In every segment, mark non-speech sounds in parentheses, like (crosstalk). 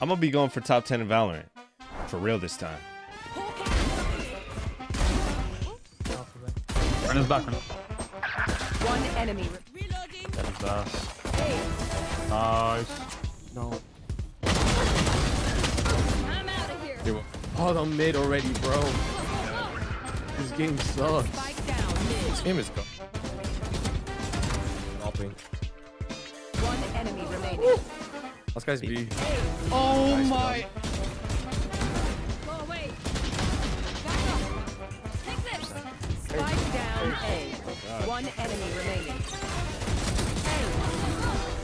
I'm gonna be going for top 10 in Valorant. For real this time. Run his back. One enemy. re- That is fast. Nice. No. I'm out of here. They were all on mid already, bro. This game sucks. Spike down mid. This game is go. Helping. One enemy remaining. Last guy's B. Oh Nice my. Go away. Take this. Spike down A. One enemy remaining.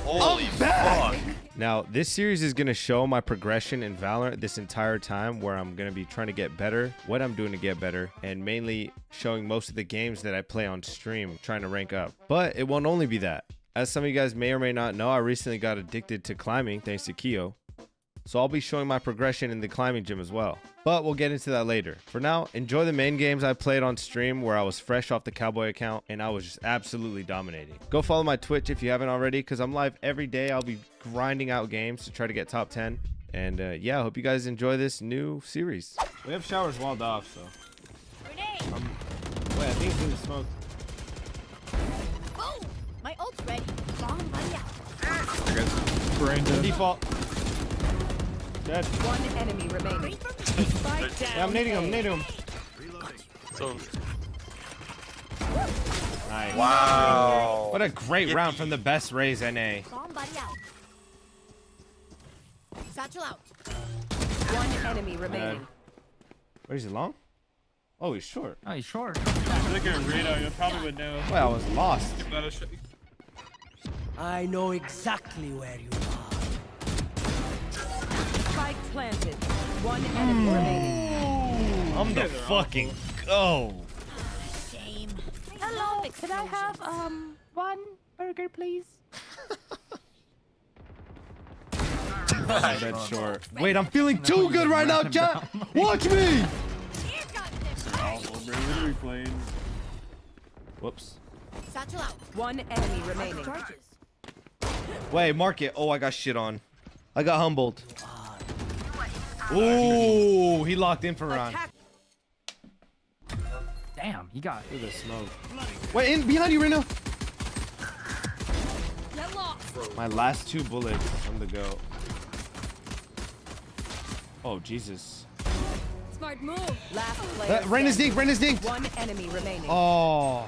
Holy fuck. Now, this series is going to show my progression in Valorant this entire time where I'm going to be trying to get better, what I'm doing to get better, and mainly showing most of the games that I play on stream, trying to rank up. But it won't only be that. As some of you guys may or may not know, I recently got addicted to climbing thanks to Keeoh. So I'll be showing my progression in the climbing gym as well. But we'll get into that later. For now, enjoy the main games I played on stream where I was fresh off the Cowboy account and I was just absolutely dominating. Go follow my Twitch if you haven't already because I'm live every day. I'll be grinding out games to try to get top 10. And uh, yeah, I hope you guys enjoy this new series. We have showers walled off, so. Grenade. Wait, I think it's in the smoke. Boom. My ult's ready. Bomb buddy out. Brandon. Default. Dead. One enemy remaining. Yeah, I'm nading him, nading him. So, Nice. wow. What a great Yippee. round from the best Raze NA. Bomb buddy out. Satchel out. One enemy remaining. Where's he long? Oh, he's short. Oh, he's short. Look at Reno, you probably would know. Wait, I was lost. Gotta sh- I know exactly where you are. Spike planted. One enemy remaining. I'm the fucking go. Shame. Hello, could I have um one burger, please? (laughs) Red short. Wait, I'm feeling too good right now, chat. (laughs) Watch me. Here got this. We'll bring the replays. Whoops. Satchel out. One enemy remaining. Charges. Wait, mark it. Oh, I got shit on. I got humbled. Ooh, he locked in for round. Attack. Damn, he got. Through the smoke. Wait, in behind you right now. Get lost. My last two bullets from the go. Oh Jesus. Smart move. Last player. Uh, Rain is standing. dinked. Rain is dinked. One enemy remaining. Oh.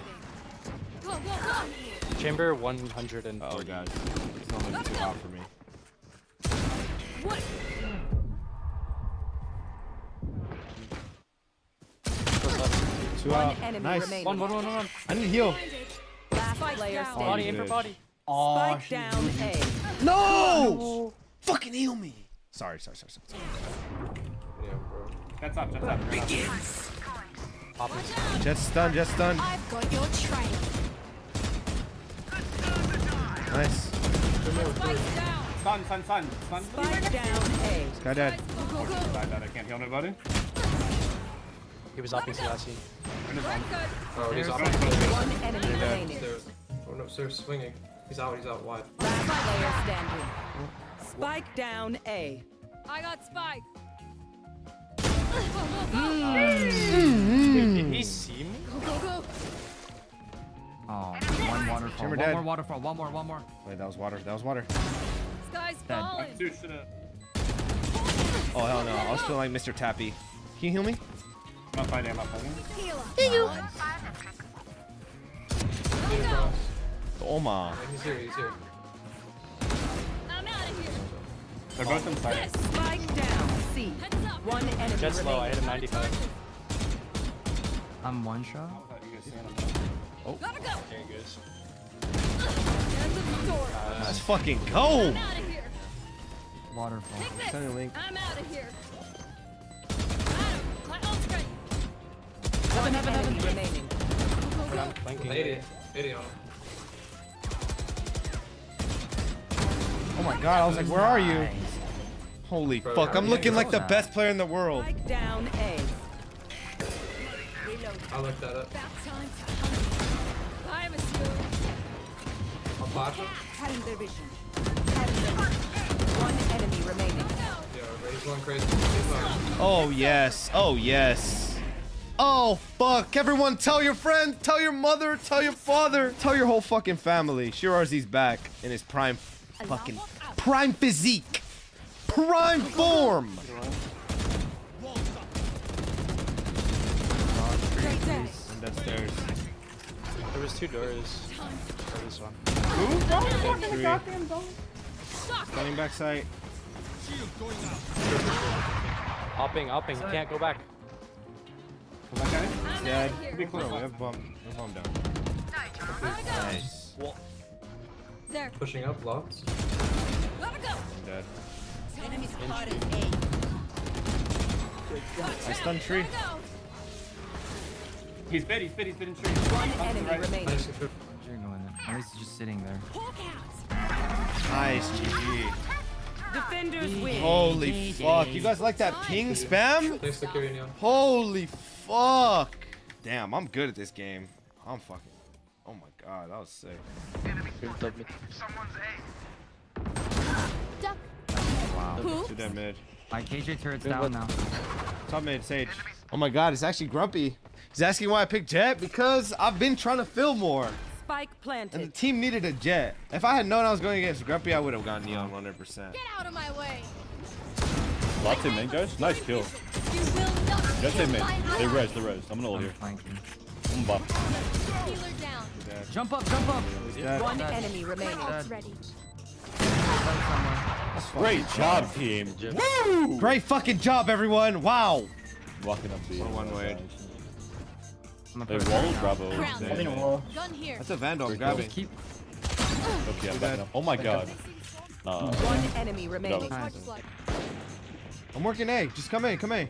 Go, go, go. Chamber 140. Oh god. It's not looking too hot for me. What? Two One out. enemy Nice. remaining. One, one, one, one. I need heal. Last player standing. Body, aim for good. body. Spike down A. No! Fucking heal me. Sorry, sorry, sorry, sorry. That's up, that's up. Begins. Just stun, just stun. I've got your train. Nice. Stun, stun, stun, stun. Spike down A. Guy dead. Go, go, go. I died, I can't heal nobody. He was upping CIC. Right good. Oh, he's out. One enemy remaining. Upstairs. Oh no, upstairs swinging. He's out, he's out wide. Last player standing. Spike down A. I got Spike. Go, go, go. Did he see me? Go, go, go. Oh, one waterfall. Chamber One dead. more waterfall. One more. One more. Wait, that was water. That was water. This guy's Dead. falling. Oh hell no. I was feeling like Mr. Tappy. Can you heal me? I'm not fighting, I'm not fighting. Healer. Oh my. He's here, he's here. I'm out of here. They're both inside. Spike down C. Heads up. One enemy Jett's low, I hit him 95. I'm one shot. You guys see him? Gotta go. There he goes. Hands at. Let's fucking go. I'm out of here. Waterfall. Take this. Send your link. I'm out of here. Adam, my ult's ready. Remaining. I'm flanking. 80, 80 on. Oh my god. I was like, where are you? Holy Bro, fuck. I'm looking like the best player in the world. Down A. I looked that up. Flash. Cutting their vision. Cutting their vision. One enemy remaining. Yeah. going crazy. Oh yes. Oh yes. Oh fuck! Everyone, tell your friend, tell your mother, tell your father, tell your whole fucking family. Shirazzi's back in his prime, fucking prime physique, prime form. And that's stairs. There was two doors. Or this one. Three. Running back sight. Hopping, hopping. You can't go back. That guy? Dead. Be close. No, we have bomb. We have bomb down. Nice. There. Pushing up, locked. Gotta go. I'm dead. Enemy spotted A. I stun tree. Gotta. He's bit, he's bit, he's bit in tree. One Off to the enemy right. remaining. Nice. good. You're going there. At least he's just sitting there. Nice, GG. Defenders win. Holy fuck. You guys like that ping spam? Thanks to carry Neon. Holy fuck. Damn, I'm good at this game. I'm fucking. Oh my god, that was sick. Duck. Wow. Two dead mid. My KJ turret's down now. Top mid, Sage. Oh my god, it's actually Grumpy. He's asking why I picked Jett because I've been trying to fill more. Spike And the team needed a Jett. If I had known I was going against Grumpy, I would have gone Neon 100%. Get out of my way. Lots of main guys. Nice kill. You will not Guys, they kill main. my They ally. res, they res. I'm gonna ult I'm here. flanking. I'm buff. Down. Jump up, jump up. Dead. One Dead. enemy remaining. Ready. Great job, team. Woo! Great fucking job, everyone. Wow. Walking up the. One way. I'm They gonna put it wall. Bravo. Ground. Dead. Gun here. That's a Vandal I'm grabbing. Keep. Okay, I'm up. Oh my god. Nah. One enemy remaining. Go. Hard slug. I'm working A. Just come in, come in.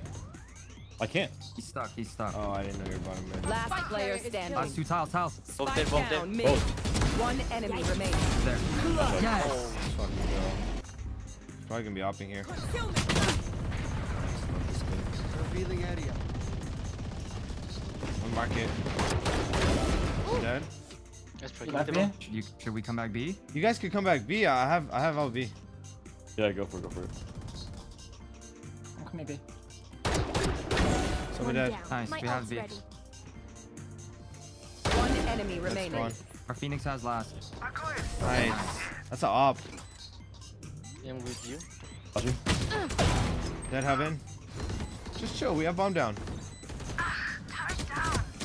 I can't. He's stuck. He's stuck. Oh, I didn't know you were bottom mid. Last player carrier is standing. Last two tiles, tiles. Both dead, both dead. Both. One enemy remaining. There. Yes. Let's fucking go. Probably gonna be opping here. Revealing area. One market. Dead. That's pretty good. You, should we come back B? You guys could come back B. I have I have LB. Yeah, go for it, go for it. Maybe. So we dead. Nice, My we have B. ready. One enemy That's remaining. fun. Our Phoenix has last. Nice. That's an op. I'm with you. Watch you. Dead heaven. Just chill. We have bomb down.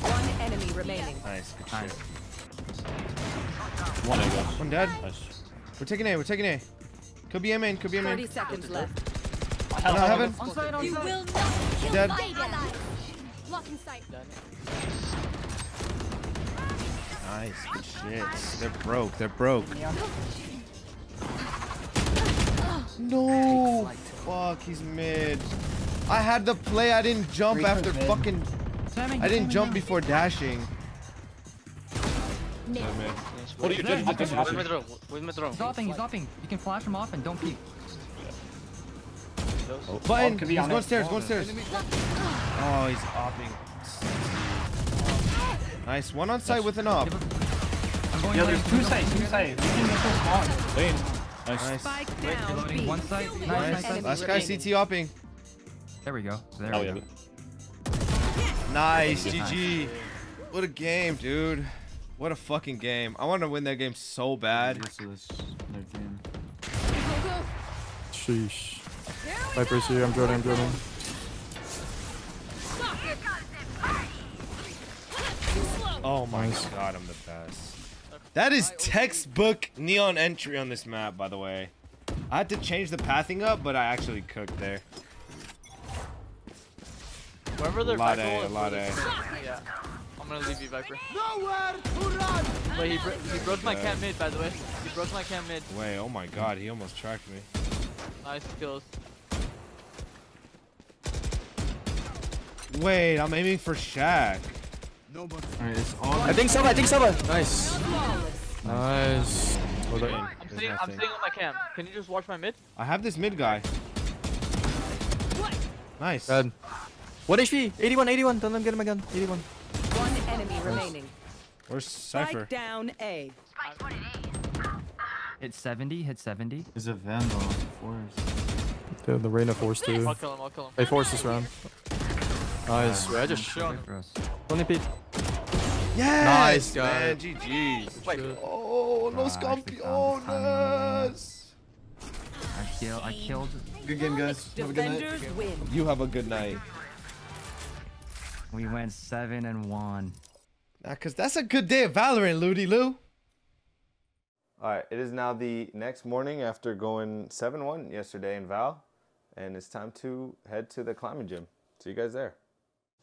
One enemy remaining. Nice. Good Nice. shit. One A guys. One dead. Nice. We're taking A. We're taking A. Could be A main. Could be A main. 30 seconds left. No, heaven. On site, on You will not kill Dead. my ally. Blocking sight. Nice. Good shit. They're broke. They're broke. No. Fuck. He's mid. I had the play. I didn't jump after fucking. Spamming, I didn't jump now. before dashing. Nailed. What are you doing? you can- With mid row. With mid row. He's hopping, he's hopping. You can flash him off and don't peek. Oh, oh, Button. could be He's going it. stairs. Going stairs. Oh, he's opping. Nice. One on site with an op. I'm Yo, there's two sides, two sides. We can make this spawn. Lane. Nice. Nice. Spike down one site. Nice, One nice. Last guy. CT opping. There we go. There Oh we yeah. go. Nice. GG. What a game, dude. What a fucking game. I want to win that game so bad. Sheesh. Viper's here. I'm Jordan. I'm Jordan. Oh my god, I'm the best. That is textbook neon entry on this map, by the way. I had to change the pathing up, but I actually cooked there. Wherever they're Lot Viper A, was, lot A. Yeah. I'm gonna leave you, Viper. Nowhere to run. Wait, he, bro he broke my Yeah. cam mid, by the way. He broke my cam mid. Wait, oh my god, he almost tracked me. Nice kills. Wait, I'm aiming for Shaq. I think Sova. I think Sova. Nice. Nice. I'm There's sitting, I'm nothing. sitting on my cam. Can you just watch my mid? I have this mid guy. Nice. Good. What HP? 81, 81. Don't let him get my gun. 81. One enemy remaining. Where's Cypher? Spike down A. Hit 70, hit 70. Is a Vandal, of course. The, the Reyna forced to. I'll kill him, I'll kill him. They forced this round. Nice. Wait, I just shot Wait for us. Only peek. Yes, Nice, man. guys. GG. Wait, Oh, Bro, I actually found I killed. I killed. Good game, guys. Defenders win. You have a good night. We went seven and one. Nah, cause that's a good day of Valorant, Ludi Lou. All right, it is now the next morning after going 7-1 yesterday in Val, and it's time to head to the climbing gym. See you guys there.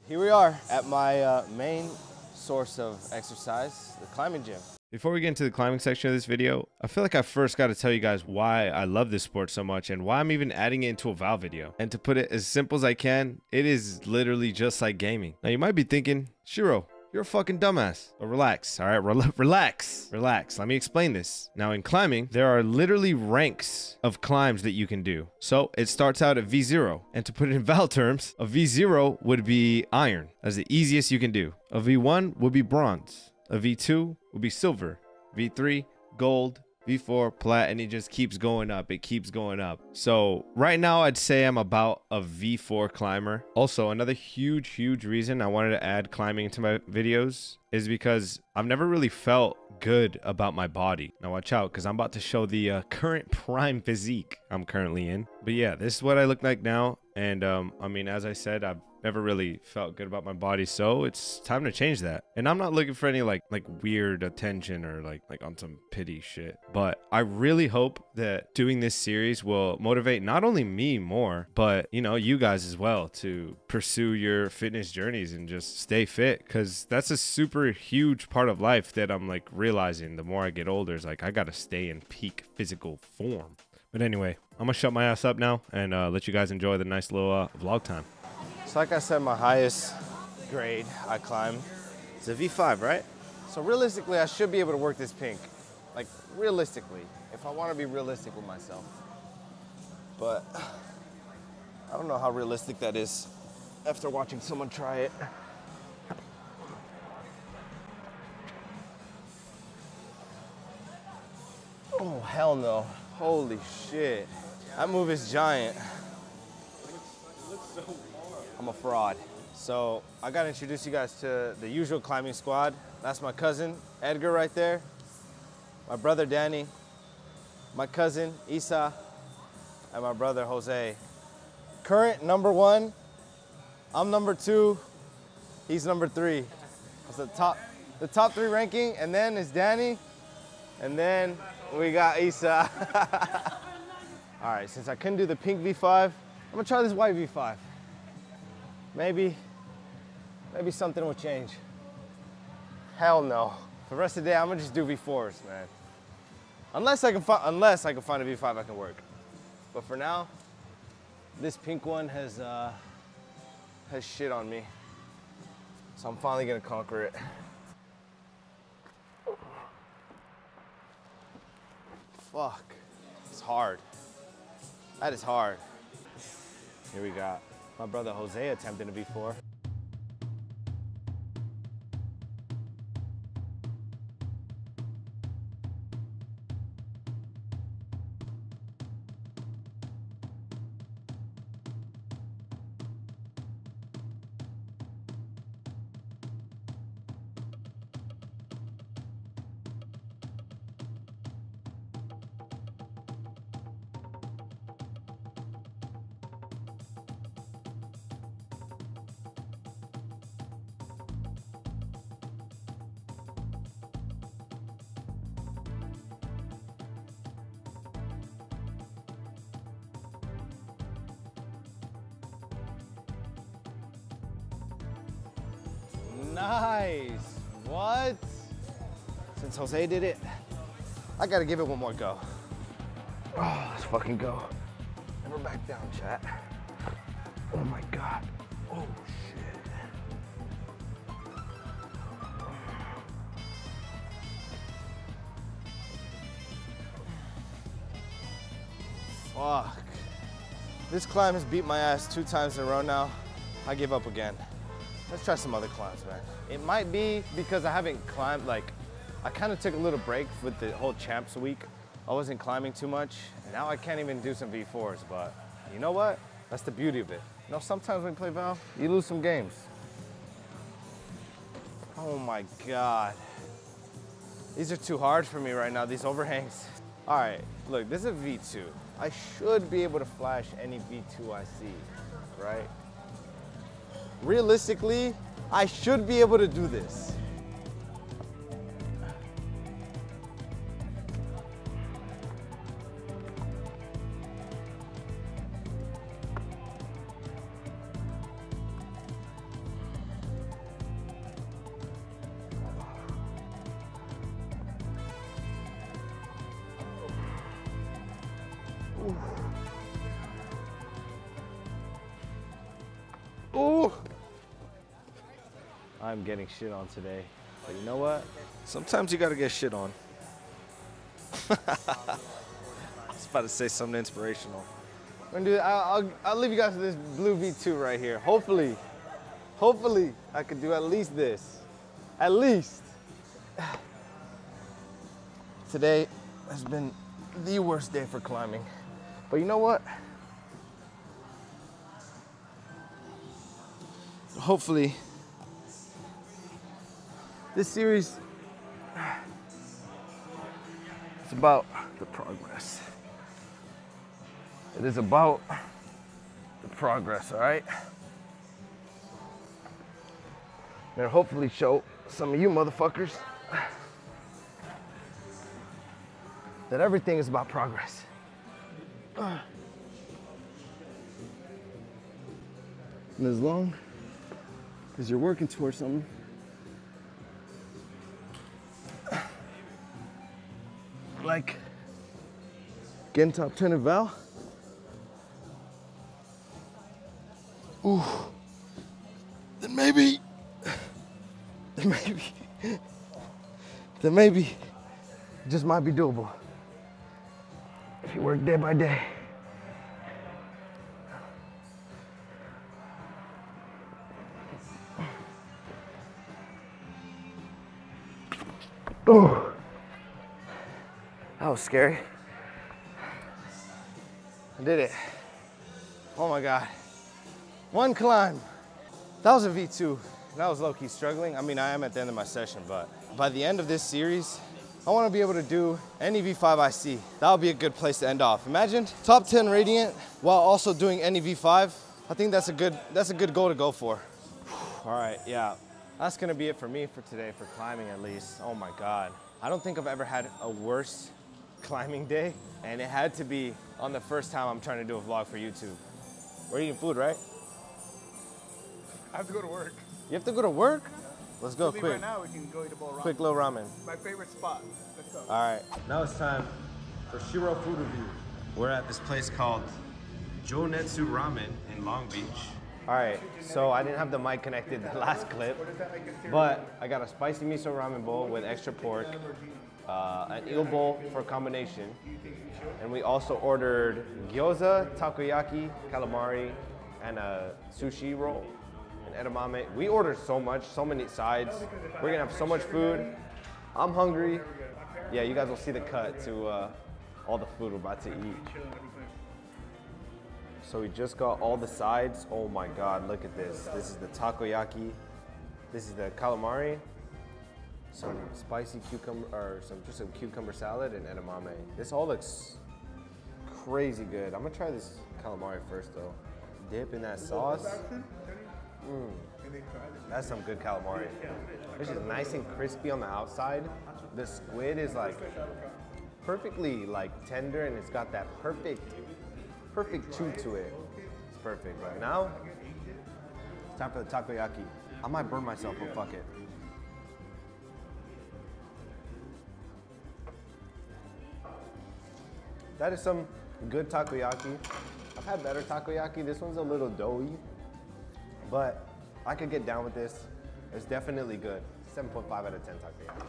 Here we are at my uh, main source of exercise, the climbing gym. Before we get into the climbing section of this video, I feel like I first got to tell you guys why I love this sport so much and why I'm even adding it into a Val video. And to put it as simple as I can, it is literally just like gaming. Now you might be thinking, Shiro, you're a fucking dumbass. But relax, all right? Rel- (laughs) relax, relax. Let me explain this. Now, in climbing, there are literally ranks of climbs that you can do. So it starts out at V0. And to put it in (laughs) Val terms, a V0 would be iron. That's the easiest you can do. A V1 would be bronze. A V2 would be silver. V3, gold. V4, plat, and it just keeps going up. It keeps going up. So right now, I'd say I'm about a V4 climber. Also, another huge, huge reason I wanted to add climbing into my videos is because I've never really felt good about my body. Now watch out, because I'm about to show the uh, current (laughs) prime physique I'm currently in. But yeah, this is what I look like now. And um, I mean, as I said, I've never really felt good about my body so it's time to change that. And i'm not looking for any like like weird attention or like like on some pity shit but i really hope that doing this series will motivate not only me more but you know you guys as well to pursue your fitness journeys and just stay fit because that's a super huge part of life that i'm like realizing the more i get older is like i gotta stay in peak physical form. But anyway i'm gonna shut my ass up now and uh, let you guys enjoy the nice little uh, vlog time so like I said, my highest grade I climb is a V5, right? So realistically, I should be able to work this pink. Like realistically, if I want to be realistic with myself. But I don't know how realistic that is after watching someone try it. Oh, hell no. Holy shit. That move is giant. I'm a fraud. So I gotta introduce you guys to the usual climbing squad. That's my cousin, Edgar right there. My brother, Danny. My cousin, Isa. And my brother, Jose. Current number one. I'm number two. He's number three. That's the top, the top three ranking. And then is Danny. And then we got Isa. (laughs) All right, since I couldn't do the pink V5, I'm gonna try this white V5 maybe, maybe something will change. Hell no. For the rest of the day, I'm gonna just do V4s, man. Unless I can find, unless I can find a V5 I can work. But for now, this pink one has, uh, has shit on me. So I'm finally gonna conquer it. Fuck, it's hard. That is hard. Here we got my brother Jose attempting a V4. Nice. What? Since Jose did it, I gotta give it one more go. Oh, let's fucking go. And we're back down, chat. Oh my God. Oh shit. Fuck. This climb has beat my ass two times in a row now. I give up again. Let's try some other climbs, man. It might be because I haven't climbed, like, I kind of took a little break with the whole champs week. I wasn't climbing too much. Now I can't even do some V4s, but you know what? That's the beauty of it. You know, sometimes when you play Val, you lose some games. Oh my God. These are too hard for me right now, these overhangs. All right, look, this is a V2. I should be able to flash any V2 I see, right? Realistically, I should be able to do this. I'm getting shit on today. But you know what? Sometimes you gotta get shit on. (laughs) I was about to say something inspirational. I'm gonna do, I'll, I'll, I'll leave you guys with this blue V2 right here. Hopefully, hopefully I could do at least this. At least. (sighs) Today has been the worst day for climbing. But you know what? Hopefully, this series is about the progress. It is about the progress, all right? And hopefully show some of you motherfuckers that everything is about progress. And as long as you're working towards something, like? Getting top 10 in Val, ooh, then maybe, (laughs) then maybe, (laughs) then maybe just might be doable. If you work day by day. Oh, was scary. I did it. Oh my God. One climb. That was a V2. That was low-key struggling. I mean, I am at the end of my session, but by the end of this series, I want to be able to do any V5 I see. That would be a good place to end off. Imagine top 10 Radiant while also doing any V5. I think that's a good, that's a good goal to go for. (sighs) All right, yeah. That's gonna be it for me for today, for climbing at least. Oh my God. I don't think I've ever had a worse climbing day, and it had to be on the first time I'm trying to do a vlog for YouTube. We're eating food, right? I have to go to work. You have to go to work? Let's go We'll leave quick. Right now, we can go eat a bowl of ramen. Quick little ramen. My favorite spot. Let's go. All right, now it's time for Shiro food review. We're at this place called Jonetsu Ramen in Long Beach. All right, so I didn't have the mic connected the last clip, but I got a spicy miso ramen bowl with extra pork, uh, an eel bowl for combination, and we also ordered gyoza, takoyaki, calamari, and a sushi roll, and edamame. We ordered so much, so many sides. We're gonna have so much food. I'm hungry. Yeah, you guys will see the cut to uh, all the food we're about to eat. So we just got all the sides. Oh my God, look at this. This is the takoyaki. This is the calamari. Some spicy cucumber, or some just some cucumber salad and edamame. This all looks crazy good. I'm gonna try this calamari first though. Dip in that sauce. Mm. That's some good calamari. It's just nice and crispy on the outside. The squid is like perfectly like tender and it's got that perfect, perfect chew to it. It's perfect. But now, it's time for the takoyaki. I might burn myself, but fuck it. That is some good takoyaki. I've had better takoyaki. This one's a little doughy, but I could get down with this. It's definitely good. 7.5 out of 10 takoyaki.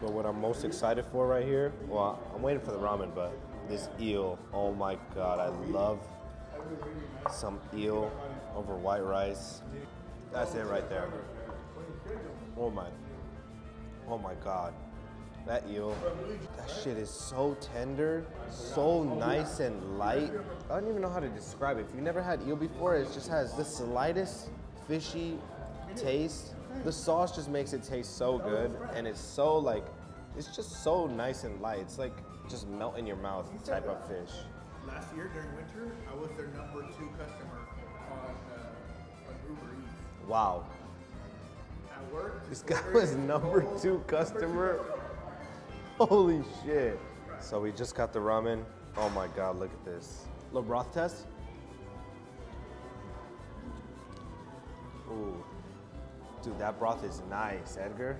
But what I'm most excited for right here, well, I'm waiting for the ramen, but this eel, oh my God, I love some eel over white rice. That's it right there. Oh my, oh my God. That eel. That shit is so tender, so nice and light. I don't even know how to describe it. If you've never had eel before, it just has the slightest fishy taste. The sauce just makes it taste so good, and it's so like, it's just so nice and light. It's like just melt in your mouth type of fish. Last year during winter, I was their number two customer on, uh, on Uber Eats. Wow. At work, This guy was number two customer. (laughs) Holy shit. So we just got the ramen. Oh my god, look at this. Little broth test. Ooh. Dude, that broth is nice, Edgar.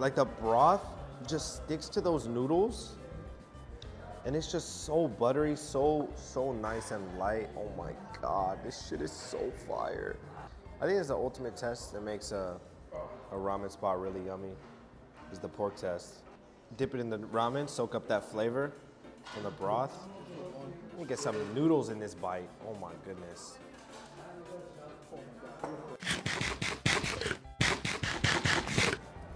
Like the broth just sticks to those noodles. And it's just so buttery, so, so nice and light. Oh my god, this shit is so fire. I think it's the ultimate test that makes a, a ramen spot really yummy. Is the pork test. Dip it in the ramen, soak up that flavor from the broth. Let me get some noodles in this bite. Oh my goodness.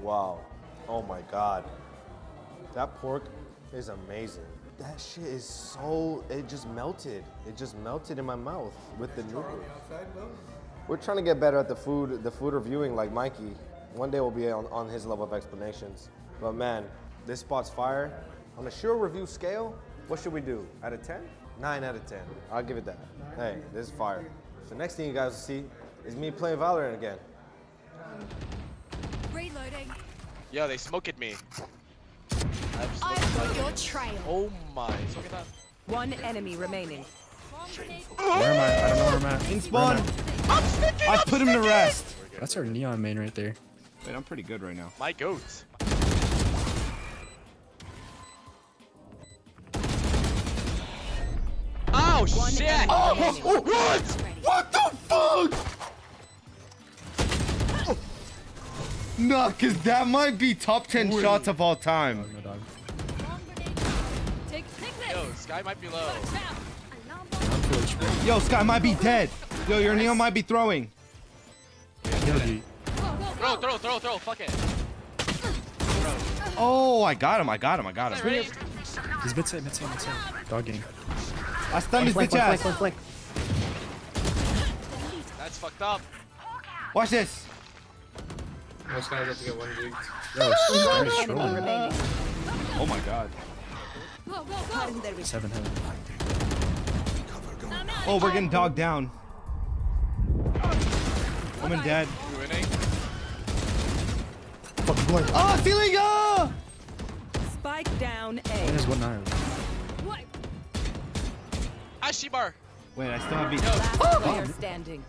Wow. Oh my god. That pork is amazing. That shit is so, it just melted. It just melted in my mouth with the noodles. We're trying to get better at the food, the food reviewing like Mikey. One day we'll be on, on his level of explanations. But man, this spot's fire. On a Shiro review scale, what should we do? Out of 10? 9 out of 10. I'll give it that. Hey, this is fire. So next thing you guys will see is me playing Valorant again. Reloading. Yo, they smoked me. I've I've got your trail. Oh my. Look at that. One enemy remaining. Where am I? I don't know where I'm at. In spawn. I put him to rest. That's our neon main right there. Wait, I'm pretty good right now. My goat. Oh One shit! enemy remaining. What? What the fuck? Nah, cause that might be top 10 shots of all time. No dog. Take, take this. Yo, Skye might be low. Watch out. Alarm bomb. I'm full HP. Yo, Skye might be dead. Yo, your Neo might be throwing. Yo, dude. Go, go, Throw, throw, throw, throw. Fuck it. Oh, I got him. I got him. I got him. He's mid side, mid side, mid side. Dog game. I stunned his bitch ass. That's fucked up. Watch this. Most guys have to get one dude. Yo, One Skye is enemy trolling. remaining. Oh my god. Go, go, go. Seven heaven. Oh, we're getting dogged down. Woman dead. You winning? Fucking boy. Oh, Filiga! Spike down A. There's one eye. What? Ashibar. Wait, I still have beat. Last player standing.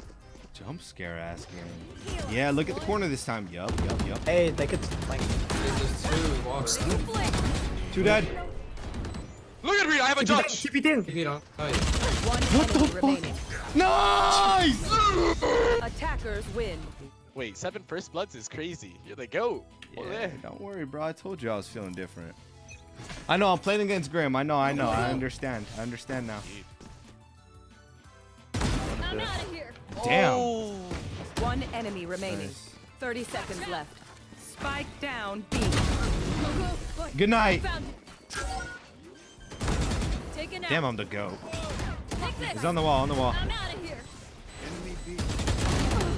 Jump scare ass game. Yeah, look at the corner this time. Yup, yup, yup. Hey, they could like. There's just two water. Two dead. Look at me. I have a judge. Keep it in. Keep it on. Nice. One enemy remaining. Nice! (laughs) Attackers win. Wait, seven first bloods is crazy. You're the goat. Yeah, there. don't worry, bro. I told you I was feeling different. I know. I'm playing against Grim. I know. I know. I understand. I understand now. I'm out of here. Damn. Oh. One enemy remaining. Nice. 30 seconds left. Spike down B. Go, go. Boy, Good night. Found it. Take it out. Damn, I'm the goat. He's on the wall. On the wall. I'm out of here.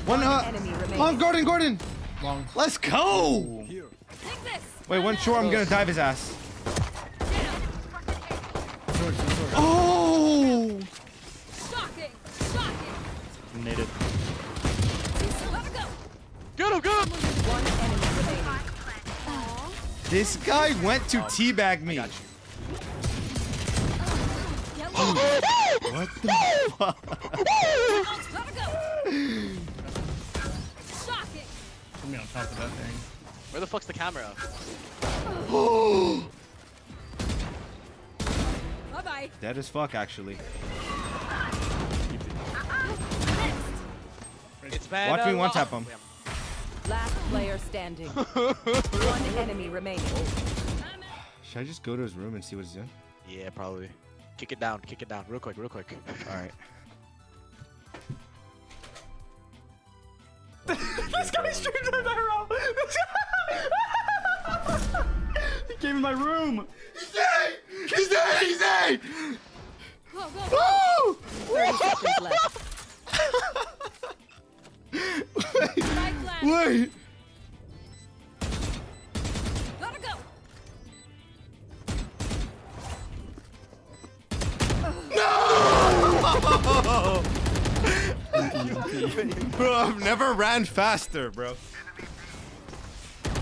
One uh. Enemy remaining. On Gordon. Gordon. Let's go. Wait, one short. I'm gonna dive his ass. This guy went to oh, teabag me. What the fuck? Let it go. Shocking. Put me on top of that thing. Where the fuck's the camera? (gasps) Bye bye. Dead as fuck, actually. It's bad. Watch me uh, one tap him. Last player standing. (laughs) One enemy remaining. Should I just go to his room and see what he's doing? Yeah, probably. Kick it down, kick it down, real quick, real quick. (laughs) All right. (laughs) this guy streams an arrow. He came in my room. He's dead! He's dead! He's dead! Go, go. Woo! 30 seconds left. Wait! Gotta go. No! (laughs) Bro, I've never ran faster, bro. I'm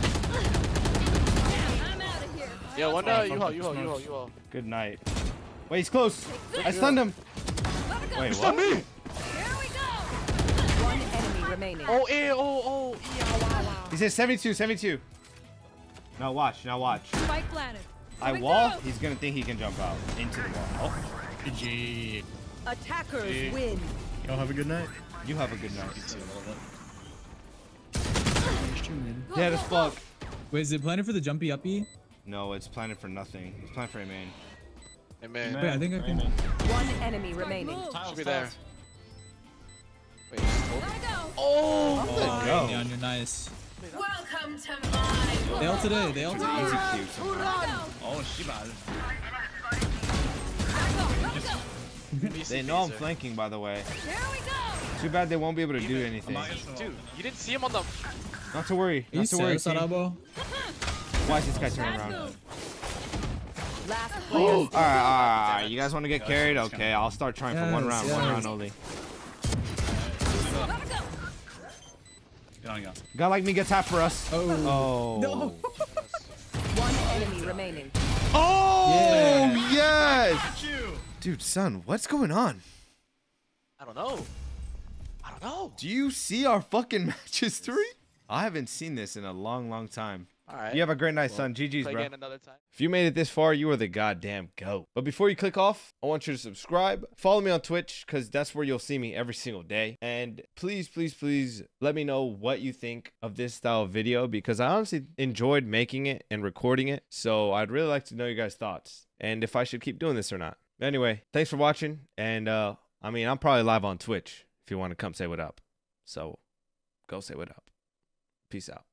out of here. Yeah, one uh, you hold, you hold, you hold, you hold. Good night. Wait, he's close. I stunned him. Gotta go. Wait, what? Here we go. One enemy remaining. Oh, eh, oh, oh, yeah, wow, wow. He says 72, 72. Now watch, now watch. Spike planted. I Here wall, go. he's gonna think he can jump out into the wall. Oh, GG. Attackers win. Y'all have a good night. you have a good night. Go, Dead go, as fuck. Wait, is it planning for the jumpy uppy? No, it's planted for nothing. It's planted for a main. Hey, man. Wait, I think I can. One enemy remaining. Should be there. Wait, Gotta go. oh, Oh, go. Neon, you're nice. Welcome to my They all today. They all today. Easy cute. sometimes. Oh, Shiba. (laughs) They know I'm flanking, by the way. Here we go. Too bad they won't be able to do anything. dude, you didn't see him on the. Not to worry. Not to worry. serious, team. Arabo? Why is this guy turning around? move. Last player. All right, all right, all right. You guys want to get carried? Okay, I'll start trying for one round. One round only. Gotta go. Get on. Guy like me gets half for us. Oh. Oh. No. (laughs) One enemy remaining. Oh yes. Dude, son, what's going on? I don't know. I don't know. Do you see our fucking (laughs) match history? I haven't seen this in a long, long time. All right. You have a great night, son. GG's, Play bro. again another time. If you made it this far, you are the goddamn goat. But before you click off, I want you to subscribe, follow me on Twitch, because that's where you'll see me every single day. And please, please, please let me know what you think of this style of video, because I honestly enjoyed making it and recording it. So I'd really like to know your guys' thoughts and if I should keep doing this or not. Anyway, thanks for watching. And uh, I mean, I'm probably live on Twitch if you want to come say what up. So go say what up. Peace out.